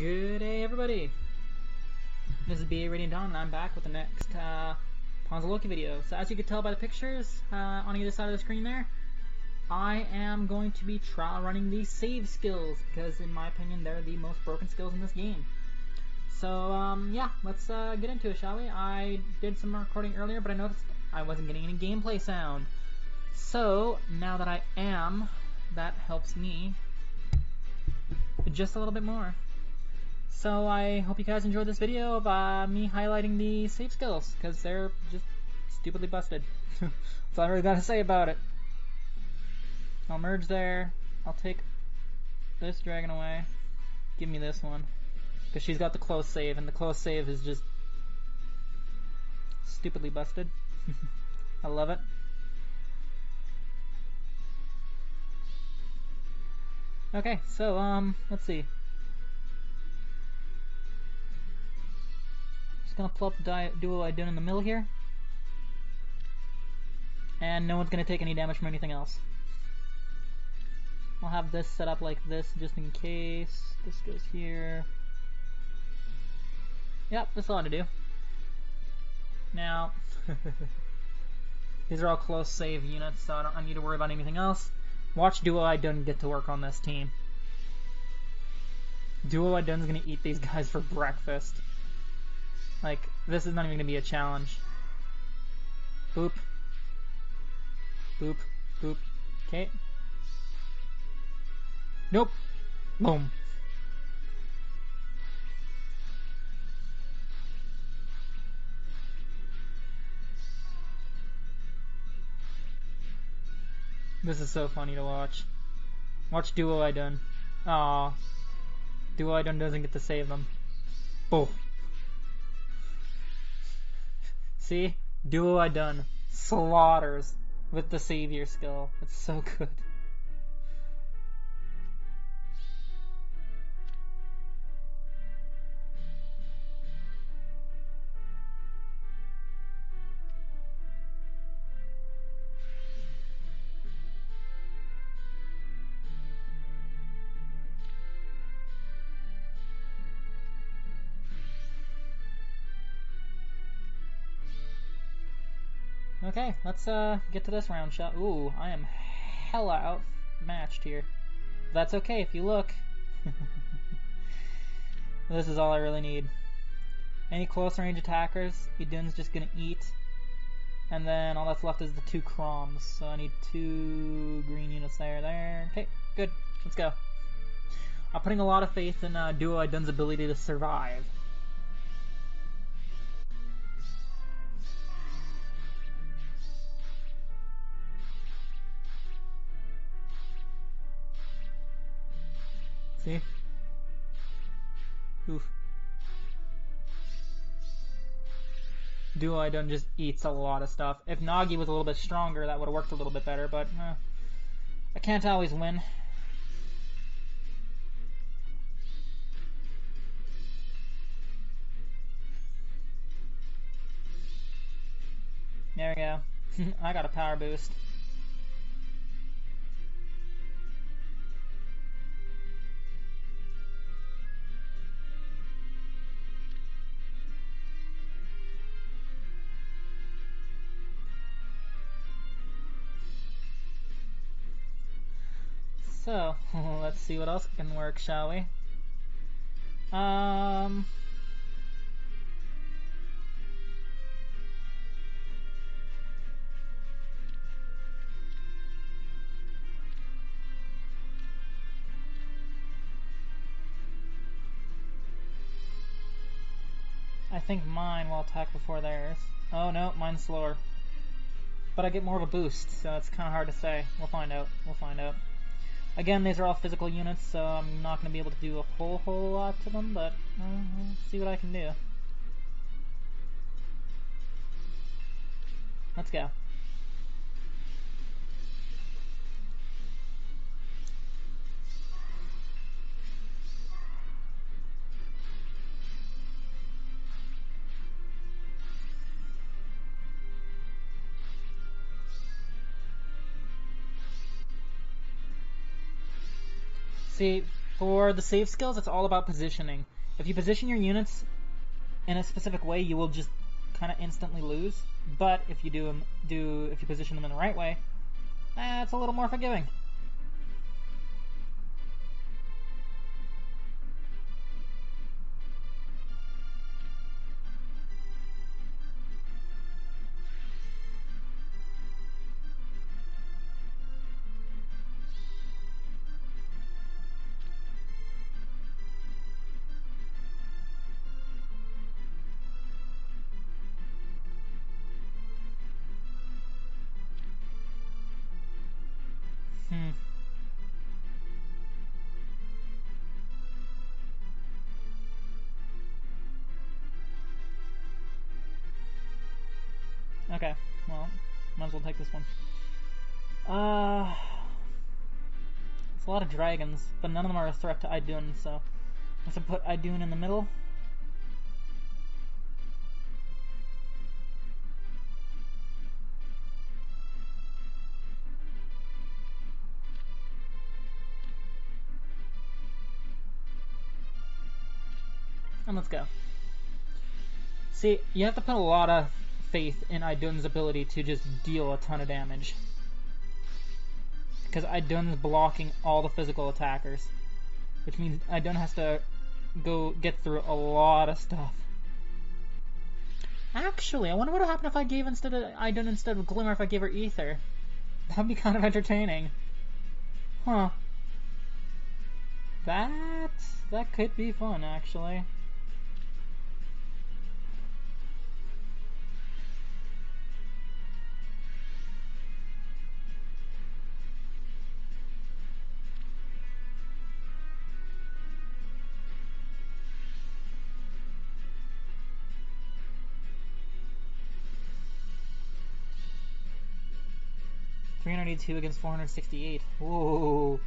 Good day, everybody. This is BA Radiant Dawn, and I'm back with the next uh, Pawns of Loki video. So as you can tell by the pictures uh, on either side of the screen there, I am going to be trial running these save skills, because in my opinion, they're the most broken skills in this game. So, um, yeah, let's uh, get into it, shall we? I did some recording earlier, but I noticed I wasn't getting any gameplay sound. So, now that I am, that helps me just a little bit more. So I hope you guys enjoyed this video of uh, me highlighting the save skills, because they're just stupidly busted. That's all I really gotta say about it. I'll merge there. I'll take this dragon away. Give me this one. Because she's got the close save, and the close save is just stupidly busted. I love it. Okay, so, um, let's see. Just gonna pull the duo I did in the middle here. And no one's gonna take any damage from anything else. I'll have this set up like this just in case. This goes here. Yep, that's all I to do. Now, these are all close save units, so I don't I need to worry about anything else. Watch Duo Idun get to work on this team. Duo Idun's gonna eat these guys for breakfast. Like, this is not even gonna be a challenge. Boop. Boop. Boop. Okay. Nope. Boom. This is so funny to watch. Watch Duo Idun. Aw. Duo Idun doesn't get to save them. Boom. See? Duo Idun. Slaughters with the savior skill. It's so good. Let's uh, get to this round shot. Ooh, I am hella outmatched here. That's okay if you look. this is all I really need. Any close range attackers, Idun's just gonna eat. And then all that's left is the two Chroms. So I need two green units there, there. Okay, good. Let's go. I'm putting a lot of faith in uh, Duo Idun's ability to survive. See? Oof. Duo just eats a lot of stuff. If Nagi was a little bit stronger, that would have worked a little bit better, but uh, I can't always win. There we go. I got a power boost. So, let's see what else can work, shall we? Um... I think mine will attack before theirs. Oh no, mine's slower. But I get more of a boost, so it's kind of hard to say. We'll find out. We'll find out. Again, these are all physical units, so I'm not going to be able to do a whole, whole lot to them, but uh, will see what I can do. Let's go. See, For the save skills, it's all about positioning. If you position your units in a specific way, you will just kind of instantly lose. But if you do do if you position them in the right way, eh, it's a little more forgiving. Okay, well, might as well take this one. Uh, it's a lot of dragons, but none of them are a threat to Idun, so I to put Idun in the middle. And let's go. See, you have to put a lot of faith in Idun's ability to just deal a ton of damage. Because Idun's blocking all the physical attackers. Which means Idun has to go get through a lot of stuff. Actually, I wonder what would happen if I gave instead of Idun instead of Glimmer if I gave her Aether. That'd be kind of entertaining. Huh. That that could be fun actually. Three hundred eighty-two against four hundred sixty-eight. Whoa,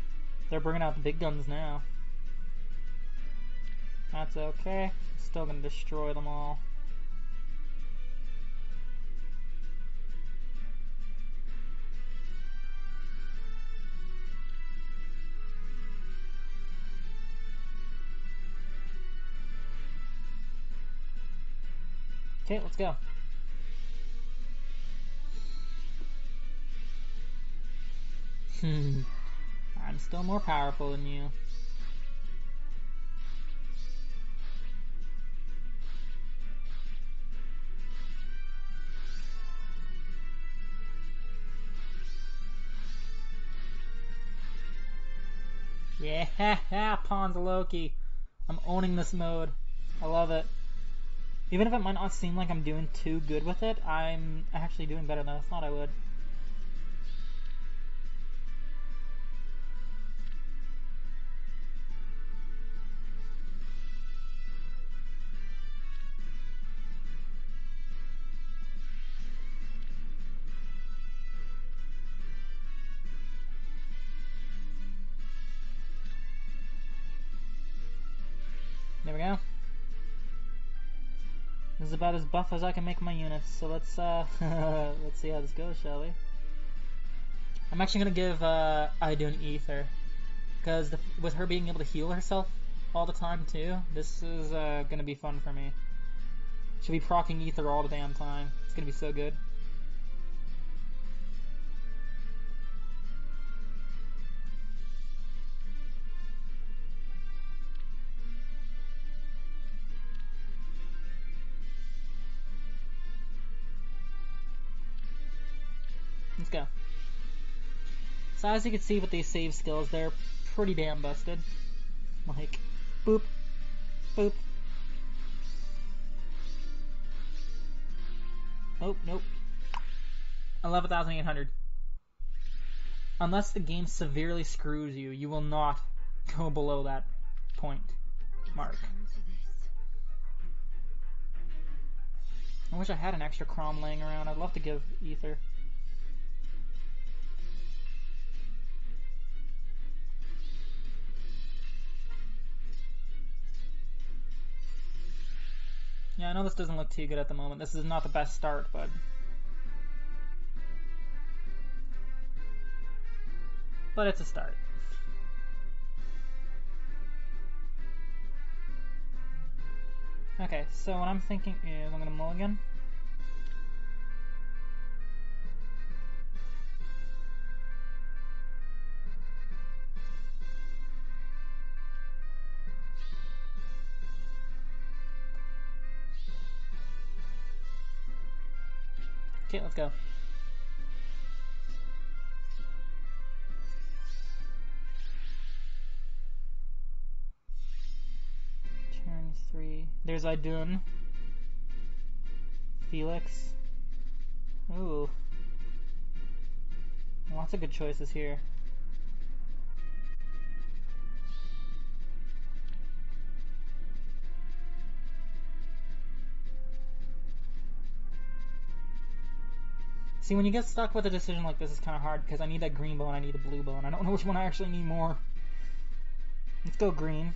they're bringing out the big guns now. That's okay. Still gonna destroy them all. Okay, let's go. Hmm. I'm still more powerful than you. Yeah, Pawns Loki. I'm owning this mode. I love it. Even if it might not seem like I'm doing too good with it, I'm actually doing better than I thought I would. About as buff as I can make my units, so let's uh let's see how this goes, shall we? I'm actually gonna give uh Idun Aether. Because with her being able to heal herself all the time too, this is uh, gonna be fun for me. She'll be procking Aether all the damn time. It's gonna be so good. Go. So as you can see with these save skills, they're pretty damn busted. Like, boop, boop. Oh, nope. 11,800. Unless the game severely screws you, you will not go below that point mark. I wish I had an extra Chrom laying around. I'd love to give Aether. I know this doesn't look too good at the moment. This is not the best start, but... But it's a start. Okay, so what I'm thinking is I'm going to mulligan. Let's go. Turn three. There's Idun. Felix. Ooh. Lots of good choices here. See, when you get stuck with a decision like this, it's kind of hard because I need that green bow and I need a blue bow, and I don't know which one I actually need more. Let's go green.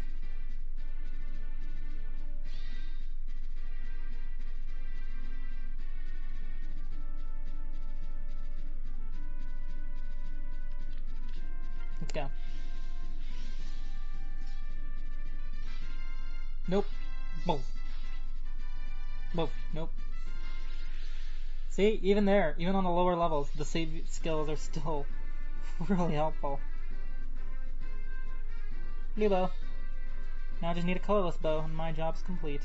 See, even there, even on the lower levels, the save skills are still really helpful. New bow. Now I just need a colorless bow and my job's complete.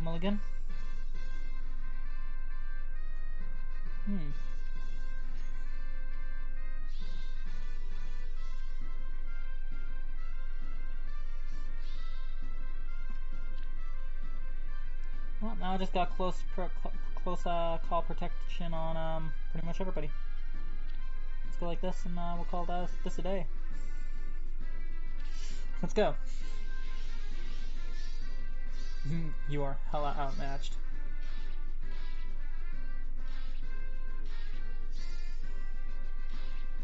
Mulligan? Hmm. I just got close, pro, cl close uh, call protection on um, pretty much everybody. Let's go like this, and uh, we'll call this, this a day. Let's go. you are hella outmatched.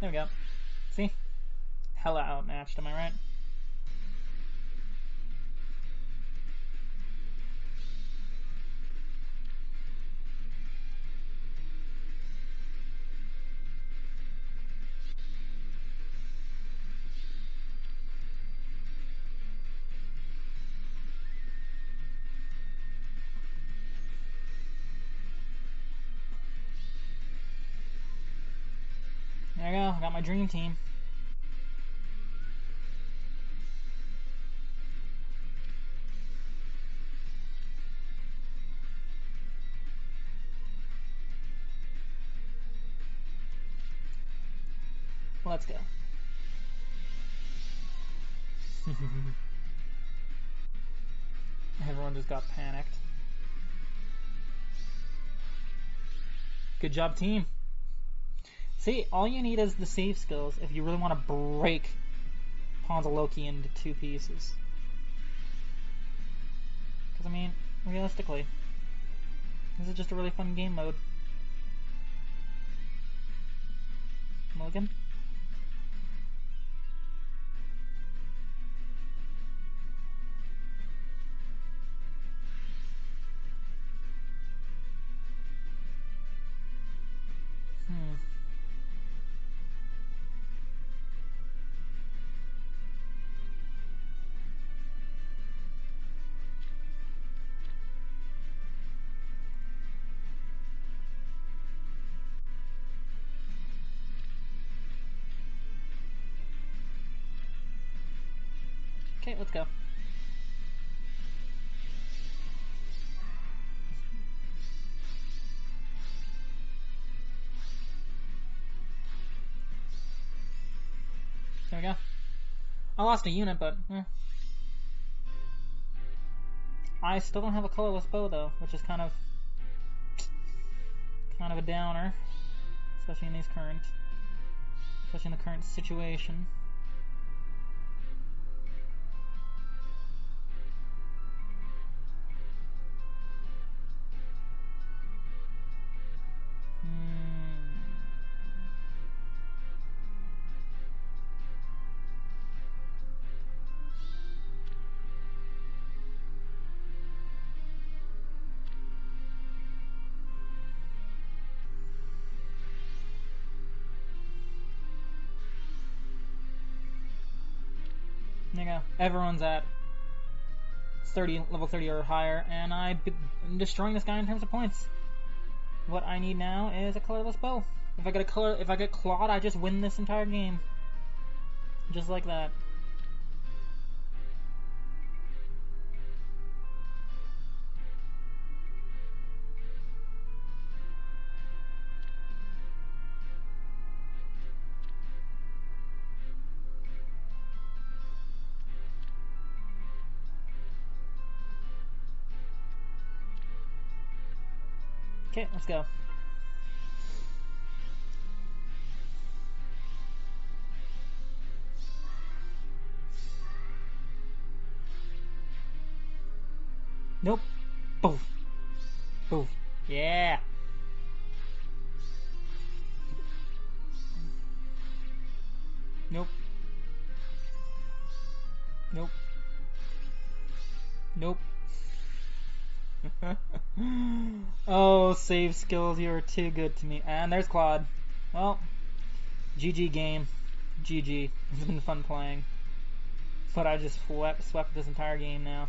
There we go. See? Hella outmatched, am I right? Got my dream team. Let's go. Everyone just got panicked. Good job, team. See, all you need is the save skills if you really want to break Pawns of Loki into two pieces. Because, I mean, realistically, this is just a really fun game mode. Mulligan? There we go. I lost a unit, but eh. I still don't have a colorless bow though, which is kind of kind of a downer, especially in these current, especially in the current situation. Everyone's at 30, level 30 or higher, and I'm destroying this guy in terms of points. What I need now is a colorless bow. If I get a color, if I get Claude, I just win this entire game. Just like that. Let's go. Nope. Boof. Boof. Yeah. Nope. Nope. Nope. oh, save skills, you are too good to me. And there's Claude. Well, GG game. GG. It's been fun playing. But I just swept, swept this entire game now.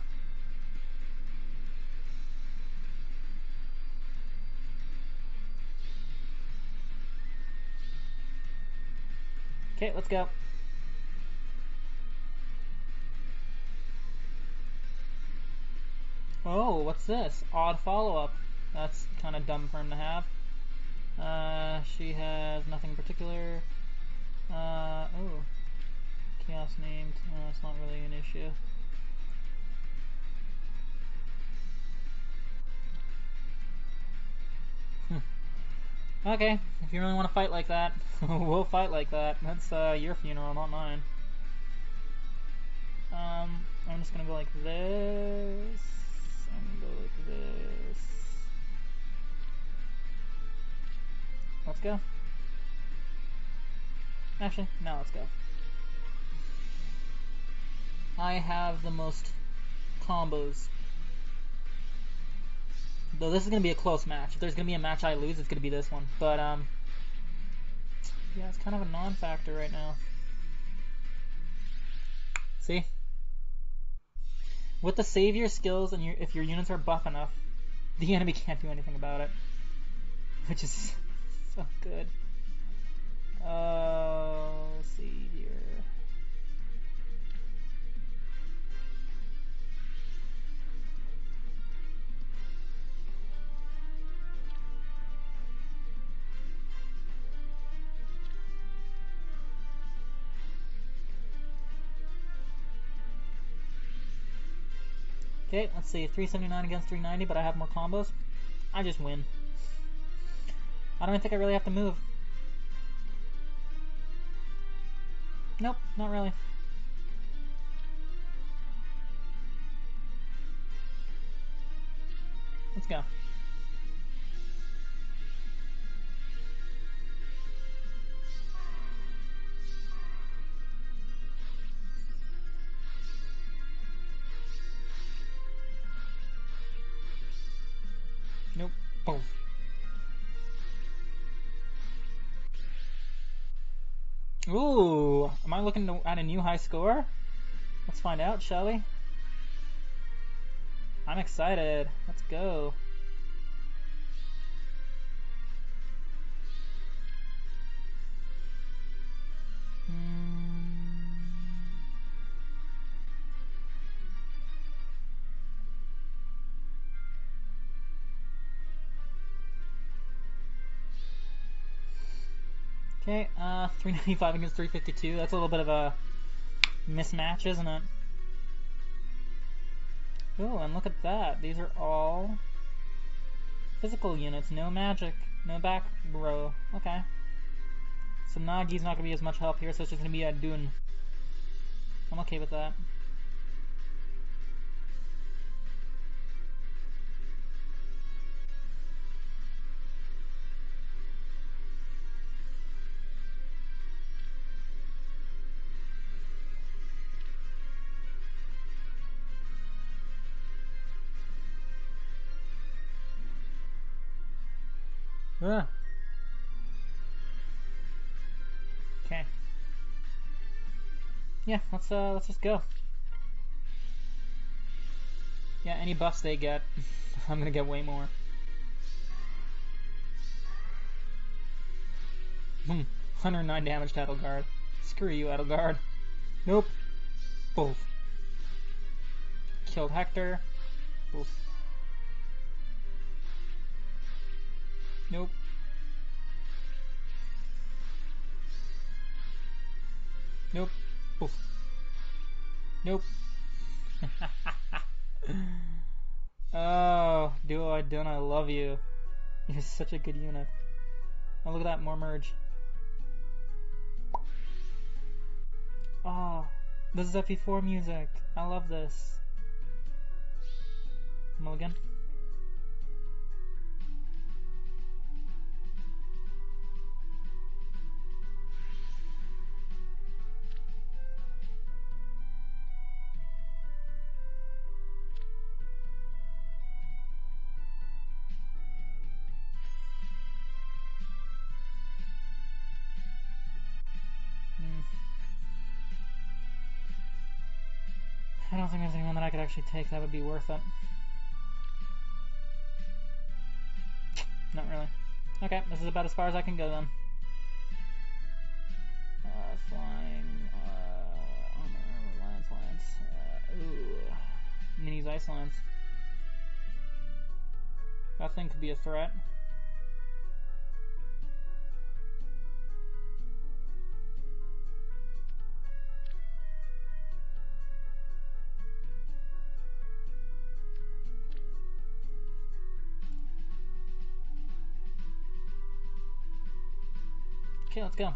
Okay, let's go. Oh, what's this? Odd follow-up. That's kind of dumb for him to have. Uh, she has nothing particular. Uh, oh. Chaos named. Uh, it's not really an issue. Okay, if you really want to fight like that, we'll fight like that. That's uh, your funeral, not mine. Um, I'm just gonna go like this, this. Let's go. Actually, now let's go. I have the most combos Though this is going to be a close match. If there's going to be a match I lose, it's going to be this one. But, um, yeah, it's kind of a non-factor right now. See? With the savior skills, and your, if your units are buff enough, the enemy can't do anything about it. Which is so good. Uh, let's see Okay, let's see, 379 against 390, but I have more combos. I just win. I don't even think I really have to move. Nope, not really. Let's go. Am I looking to, add a new high score? Let's find out, shall we? I'm excited. Let's go. 395 against 352. That's a little bit of a mismatch, isn't it? Oh, and look at that. These are all physical units. No magic. No back row. Okay. So Nagi's not going to be as much help here, so it's just going to be Idun. I'm okay with that. Ah. Okay. Yeah, let's uh let's just go. Yeah, any buffs they get, I'm gonna get way more. Hmm, 109 damage to Edelgard. Screw you, Edelgard. Nope. Both. Killed Hector. Nope. Nope. Oof. Nope. oh, do I don't I love you. You're such a good unit. Oh, look at that, more merge. Oh, this is FE4 music. I love this. Mulligan. Actually take that would be worth it. Not really. Okay, this is about as far as I can go then. Uh, flying, uh, armor, lance, lance, uh, ooh, minis, ice lance. That thing could be a threat. Let's go.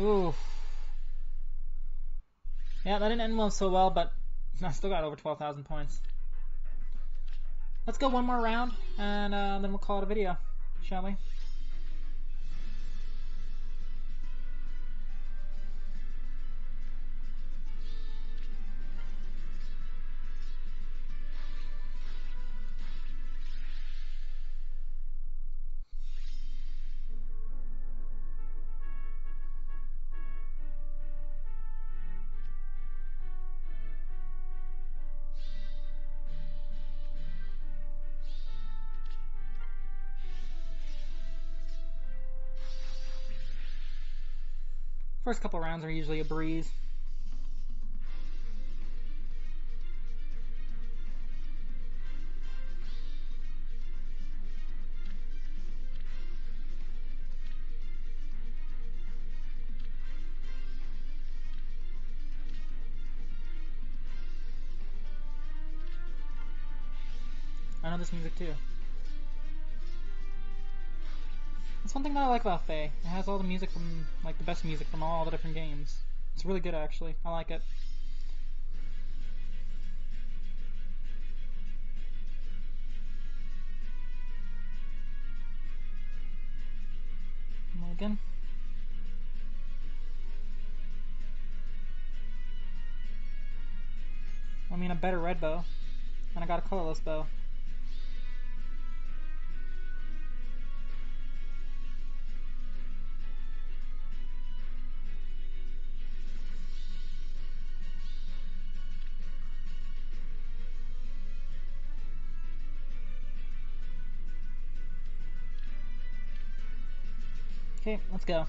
Ooh. Yeah, that didn't end well so well, but I still got over 12,000 points. Let's go one more round, and uh, then we'll call it a video, shall we? First couple rounds are usually a breeze. I know this music too. That's one thing that I like about FEH. It has all the music from, like, the best music from all the different games. It's really good, actually. I like it. Mulligan. I mean, a better red bow. And I got a colorless bow. Okay, let's go.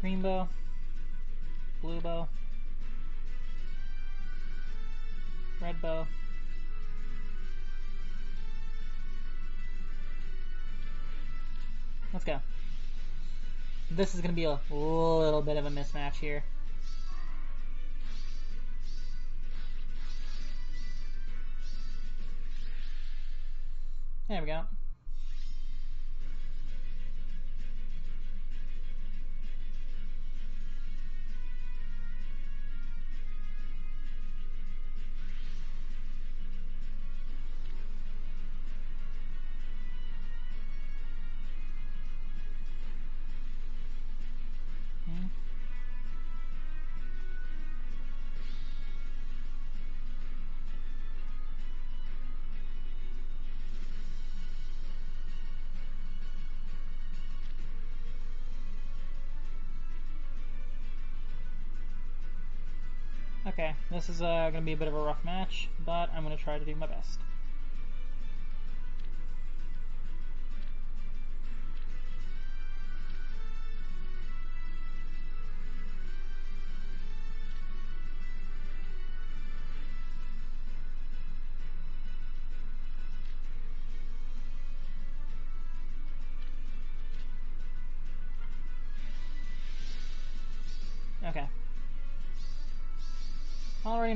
Green bow, blue bow, red bow, Let's go. This is going to be a little bit of a mismatch here. There we go. Okay, this is uh, going to be a bit of a rough match, but I'm going to try to do my best.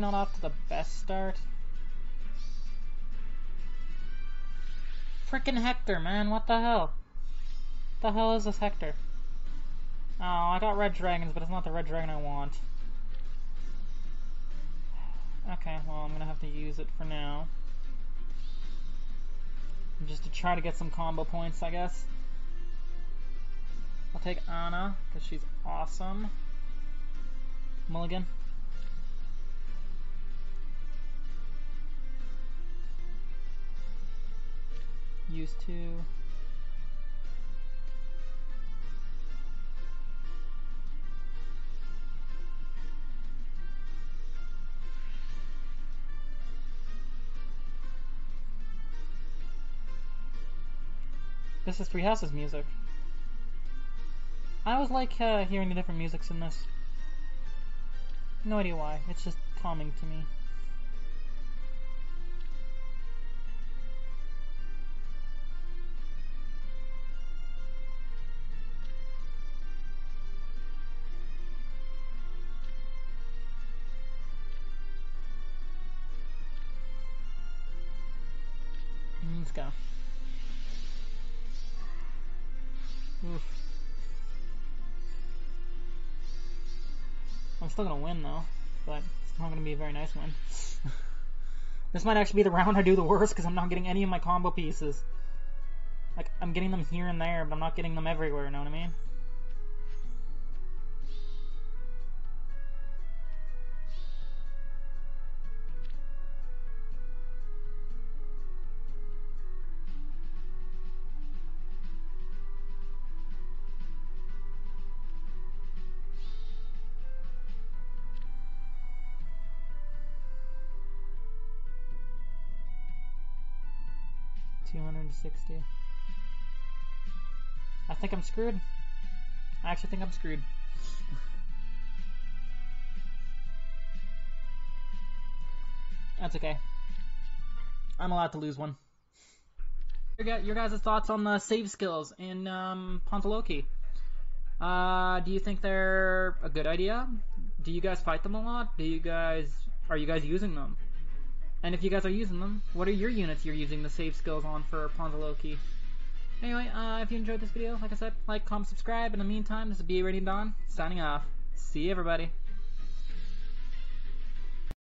Not off to the best start. Frickin' Hector, man, what the hell? What the hell is this Hector? Oh, I got red dragons, but it's not the red dragon I want. Okay, well, I'm gonna have to use it for now. Just to try to get some combo points, I guess. I'll take Anna, because she's awesome. Mulligan. Use two. This is Three Houses music. I always like uh, hearing the different musics in this. No idea why. It's just calming to me. Still gonna win though, but it's not gonna be a very nice win. this might actually be the round I do the worst because I'm not getting any of my combo pieces. Like, I'm getting them here and there, but I'm not getting them everywhere, you know what I mean? Two hundred and sixty. I think I'm screwed. I actually think I'm screwed. That's okay. I'm allowed to lose one. Your, guys' thoughts on the save skills in um? Uh, do you think they're a good idea? Do you guys fight them a lot? Do you guys are you guys using them? And if you guys are using them, what are your units you're using the save skills on for Loki? Anyway, uh, if you enjoyed this video, like I said, like, comment, subscribe. In the meantime, this is BA Radiant Dawn, signing off. See you, everybody.